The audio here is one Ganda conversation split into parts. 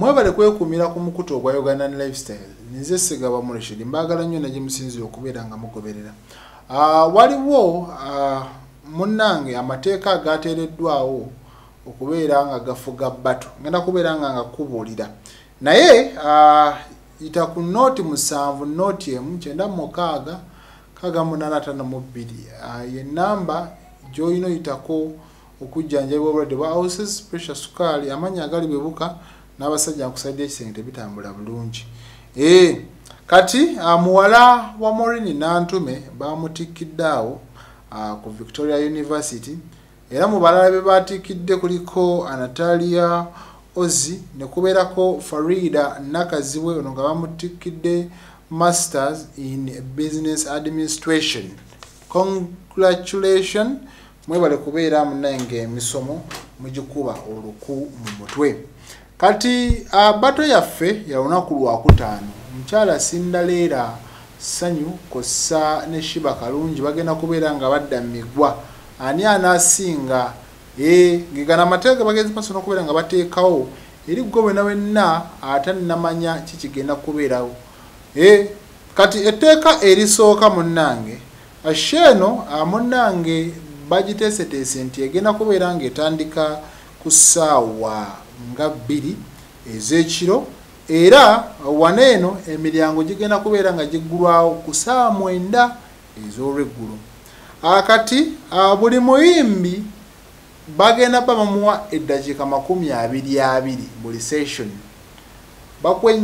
mwebale kwekumira ku mukutu ogwa ugandan lifestyle. Nze sigaba murishidi mbagala nnyo nagimusinzire okubeera nga mugoberera. Uh, waliwo uh, munnange amateeka agateereddwawo okubeera nga gafuga bato ngenda kubeera nga nga kubuulira. Naye uh, yita ku nooti musanvu nooti emu kyenda mukaaga kaga munaana tano mu bbiri. Ye namba gy'olina oyitako okujjanjabibwa obulwadde bwa houses pressure sukaali amannya agali bwebuka n'abasajja nkusaidia ekisenge tebitambula bulungi. E, kati uh, muwala wa morini nantume bamutikidde awo uh, ku victoria university era mu balala be batikidde kuliko anatalia ozi ne kubeerako farida nakazibwe ono nga bamutikidde masters in business administration. Congratulation mwebale kubeera munaye ngaemisomo mugikuba oluku mu mutwe kati uh, bato yaffe ya lunaku lwakutaano omukyala sindaleera sanyu kossa ne shiba kalungi bagenda kubeera nga badda migwa ani anaasinga? E, ngegana amateeka bagenzi maso nokubeera nga bateekawo eri gwe bwena wenna ate namanya kikigenda kubeerawo. E, kati etteeka erisooka munnange asheeno munnange bagiteeseteese nti egenda kubeera nga etandika ku ssaawa nga bbiri ez'ekiro era wano eno emiryango gigenda kubeera nga giggulwawo ku ssaawa mwenda ez'olweggulo. Akati buli muyimbi bagenda ba bamuwa eddakiika makumi abiri abiri buli session. Bakwe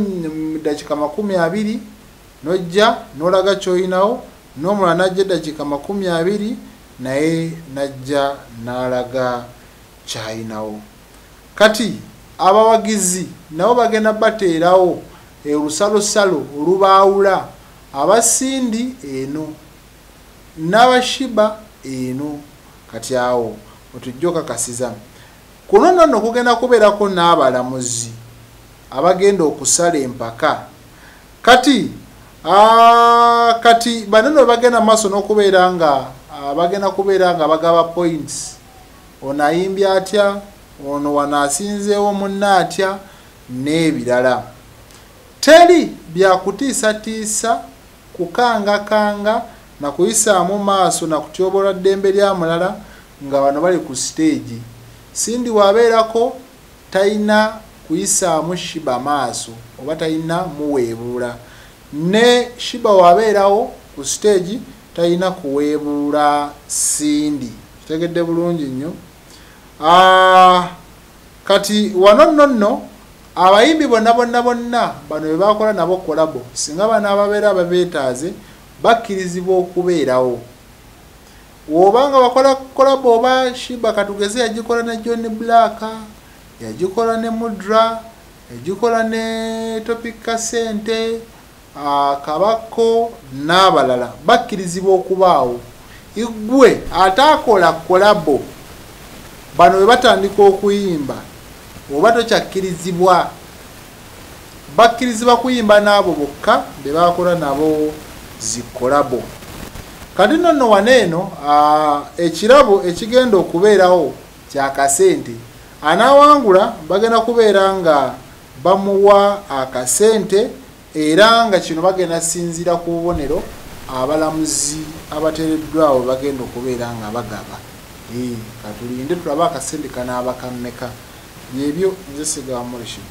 eddakiika makumi abiri nojja nolaga kyoyinawo n'omulala najja eddakiika makumi abiri naye najja n'alaga kyayinawo. Kati abawagizi nabo bagenda bateerawo olusalosalo olubaawula abasindi eno n'abashiba eno. Kati awo otujja okakasiza. Kuno nno kugenda kubeerako n'abalamuzi abagenda okusala empaka. Kati kati banene bagenda maaso n'okubeera nga bagenda kubeera nga bagaba points. Ono ayimbye atya ono wano asinzeewo munne atya n'ebirala. Teri byakutiisatiisa kukangakanga nakuyisaamu maaso nakutyobola ddembe lya mulala nga bano bali ku siteegi sindi wabeerako talina kuyisaamu shiba maaso oba talina muweebuula. Ne shiba wabeerawo ku siteegi talina kuweebuula sindi. Kitegedde bulungi nnyo kati wano nno nno abayimbi bonna bonna bonna bano be bakola nabo kolabo singa bano ababeera ababeetaaze bakkirizibwa okubeerawo. Wobanga bakola kolabo oba shiba katugeze yagikola ne john black yagikola ne mudra yagikola ne topic kasente kabako n'abalala bakkirizibwa okubaawo. Igwe ate akola kolabo bano bwe batandika okuyimba oba tokyakkirizibwa bakkirizibwa kuyimba n'abo bokka be bakola nabo zikolabo kati nno nno wano eno ekirabo ekigenda okubeerawo kyakasente anaawangula bagenda kubeera nga bamuwa akasente era nga kino bagenda sinzira ku bubonero abalamuzi abateereddwawo bagenda okubeera nga bagaba katulinde tulabe akasente kanaaba kammeka byebyo nze sigaba mulishidi